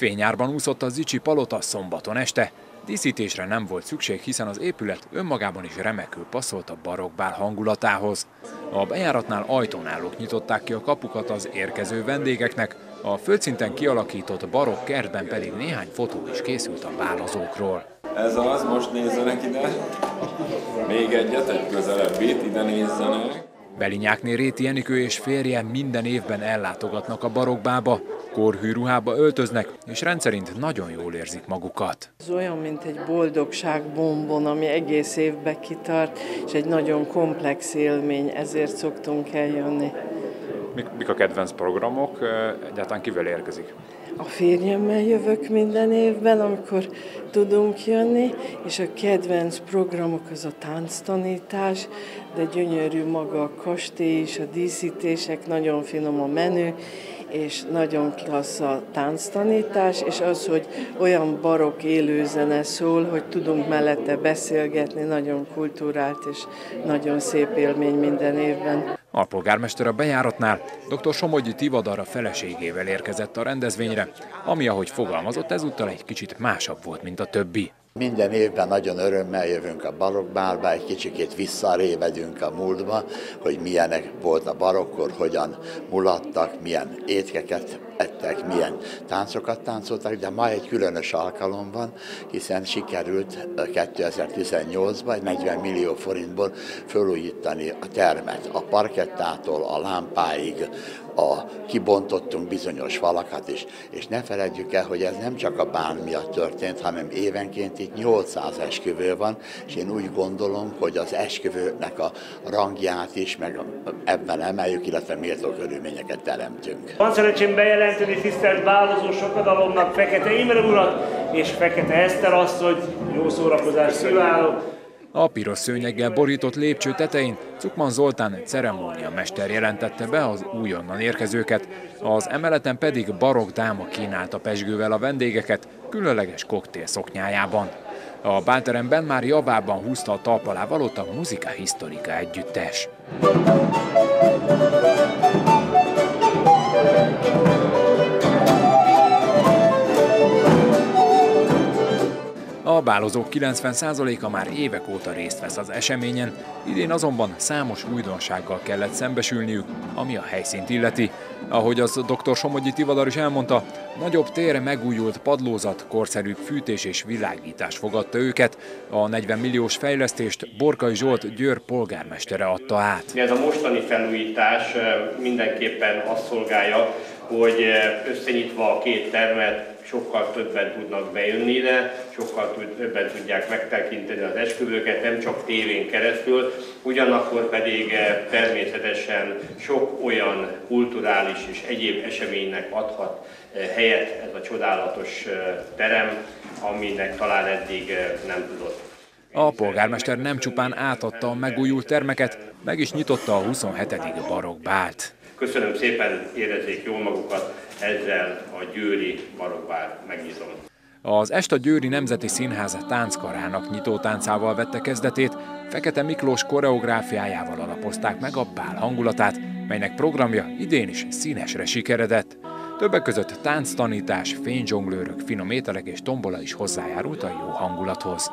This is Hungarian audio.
Fényárban úszott a Zicsi Palota szombaton este. Díszítésre nem volt szükség, hiszen az épület önmagában is remekül passzolt a barokbál hangulatához. A bejáratnál ajtónálók nyitották ki a kapukat az érkező vendégeknek, a földszinten kialakított barokk kertben pedig néhány fotó is készült a bálozókról. Ez az, most nézzenek ide. Még egyet, egy közelebbit, ide nézzenek. Belinyákné Réti Enikő és férje minden évben ellátogatnak a barokbába, korhű ruhába öltöznek, és rendszerint nagyon jól érzik magukat. Ez olyan, mint egy boldogság bombon, ami egész évbe kitart, és egy nagyon komplex élmény, ezért szoktunk eljönni. Mik, mik a kedvenc programok? Egyáltalán kivel érkezik? A férjemmel jövök minden évben, amikor tudunk jönni, és a kedvenc programok az a tánctanítás, de gyönyörű maga a kastély és a díszítések, nagyon finom a menü, és nagyon klassz a tánctanítás, és az, hogy olyan barok élőzene szól, hogy tudunk mellette beszélgetni, nagyon kultúrált és nagyon szép élmény minden évben. A polgármester a bejáratnál dr. Somogyi Tivadar a feleségével érkezett a rendezvényre, ami, ahogy fogalmazott, ezúttal egy kicsit másabb volt, mint a többi. Minden évben nagyon örömmel jövünk a barokkbálba, egy kicsikét visszarévedünk a múltba, hogy milyenek volt a barokkor, hogyan mulattak, milyen étkeket ettek, milyen táncokat táncoltak, de ma egy különös alkalom van, hiszen sikerült 2018-ban 40 millió forintból felújítani a termet. A parkettától a lámpáig, a, kibontottunk bizonyos falakat is, és ne feledjük el, hogy ez nem csak a bán miatt történt, hanem évenként itt 800 esküvő van, és én úgy gondolom, hogy az esküvőnek a rangját is, meg ebben emeljük, illetve méltó körülményeket teremtünk. Van szerencsém bejelenteni tisztelt bálozó sokadalomnak Fekete Imre urat és Fekete Eszter asszony. Jó szórakozást kívánok! A piros szőnyeggel borított lépcső tetején Cukman Zoltán mester jelentette be az újonnan érkezőket, az emeleten pedig barok dáma kínálta pesgővel a vendégeket különleges koktél szoknyájában. A bálteremben már javában húzta a talpalá valót a Muzika Historika együttes. A bálozók 90%-a már évek óta részt vesz az eseményen, idén azonban számos újdonsággal kellett szembesülniük, ami a helyszínt illeti. Ahogy az dr. Somogyi Tivadar is elmondta, nagyobb térre megújult padlózat, korszerű fűtés és világítás fogadta őket. A 40 milliós fejlesztést Borkai Zsolt Győr polgármestere adta át. Ez a mostani felújítás mindenképpen azt szolgálja, hogy összenyitva a két termet sokkal többen tudnak bejönni ide, sokkal többen tudják megtekinteni az esküvőket, nem csak tévén keresztül, ugyanakkor pedig eh, természetesen sok olyan kulturális és egyéb eseménynek adhat eh, helyet ez a csodálatos eh, terem, aminek talán eddig nem tudott. A polgármester nem csupán átadta a megújult termeket, meg is nyitotta a 27. barokbált. Köszönöm szépen, érezzék jól magukat, ezzel a Győri barokbár megnyitom. Az Est a Győri Nemzeti Színház tánckarának nyitó táncával vette kezdetét, Fekete Miklós koreográfiájával alapozták meg a bál hangulatát, melynek programja idén is színesre sikeredett. Többek között tánctanítás, fényzsonglőrök, finom ételek és tombola is hozzájárult a jó hangulathoz.